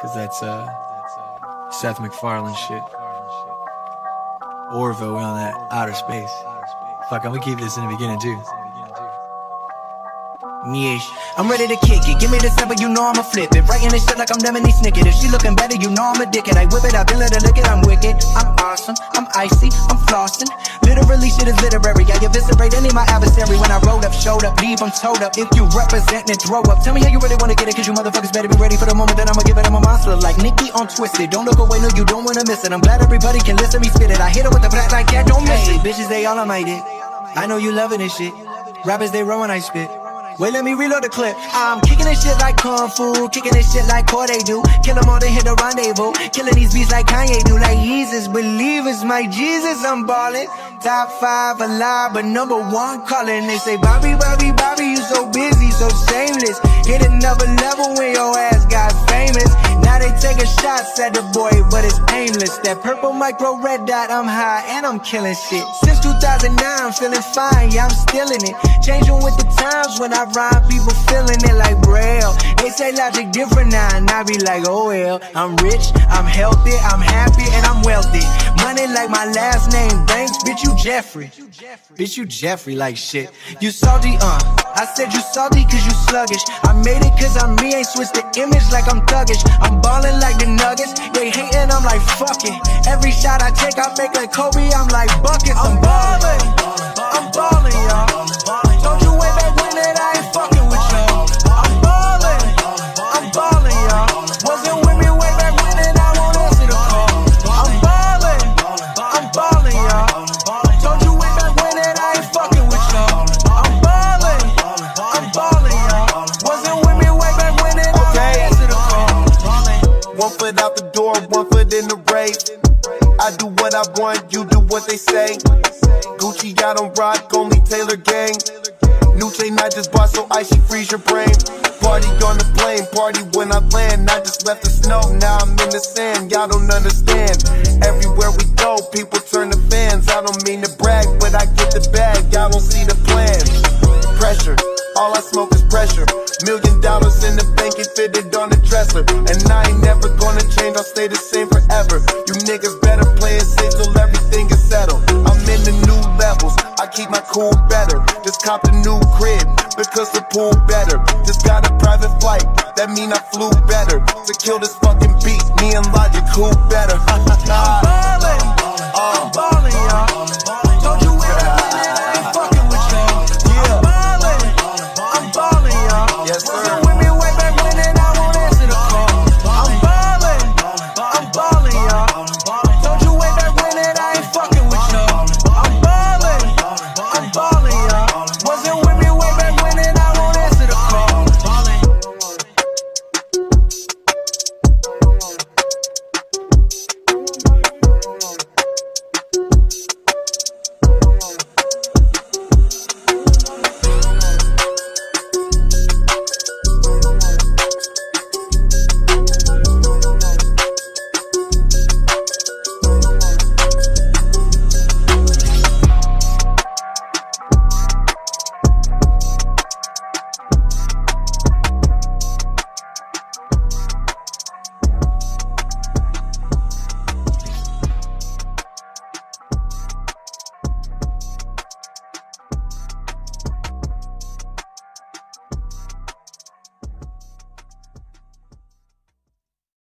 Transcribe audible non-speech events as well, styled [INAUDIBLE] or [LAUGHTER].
Cause that's uh Seth MacFarlane shit. Orville, we on that outer space. Fuck, I'm gonna keep this in the beginning too. Mish. I'm ready to kick it. Give me the number, you know I'ma flip it. Writing this shit like I'm Lemony Snicket. If she looking better, you know I'm a dickhead. I whip it, I feel it, I lick it, I'm wicked. I'm awesome, I'm icy, I'm flossing. Literally, shit is literary. I eviscerate any my adversary when I rolled up, showed up, leave them towed up. If you represent, then throw up. Tell me how you really wanna get it, cause you motherfuckers better be ready for the moment that I'ma give it. I'm a monster like Nicki on Twisted. Don't look away, no, you don't wanna miss it. I'm glad everybody can listen me spit it. I hit it with the black like that, don't miss it. Bitches, they all on my dick. I know you loving this shit. Rappers, they run when I spit. Wait, let me reload the clip. I'm kicking this shit like Kung Fu, kicking this shit like Corday do. Kill them all, then hit the rendezvous. Killing these beats like Kanye do. Like Jesus, believers, my Jesus, I'm ballin'. Top five alive, but number one calling. They say, Bobby, Bobby, Bobby, you so busy, so shameless. Hit another level when your ass got famous. Shots at the boy, but it's aimless. That purple micro red dot, I'm high and I'm killing shit. Since 2009, I'm feeling fine, yeah, I'm still in it. Changing with the times when I rhyme, people feeling it like braille. They say logic different now, and I be like, oh well. I'm rich, I'm healthy, I'm happy, and I'm wealthy. Money like my last name, Banks, bitch, you Jeffrey. Bitch, you Jeffrey like shit. You salty, uh. I said you salty cause you sluggish. I made it cause I'm me, ain't switched the image like I'm thuggish. I'm Like, fuck it. Every shot I take, I make like Kobe, I'm like buckets. I'm ballin'. Foot out the door, one foot in the race. I do what I want, you do what they say. Gucci, I don't rock, only Taylor gang. New chain I just bought so icy freeze your brain. Party on the plane, party when I land. I just left the snow, now I'm in the sand. Y'all don't understand. Everywhere we go, people turn to fans. I don't mean to brag, but I get the bag. Y'all don't see the plan. Pressure, all I smoke is pressure. Million dollars in the bank, it fitted on the dresser. And I ain't never stay the same forever. You niggas better play it safe till everything is settled. I'm in the new levels, I keep my cool better. Just cop the new crib, because the pool better. Just got a private flight, that mean I flew better. To kill this fucking beat, me and Logic, who better? [LAUGHS] I'm ballin'. Uh, I'm ballin'.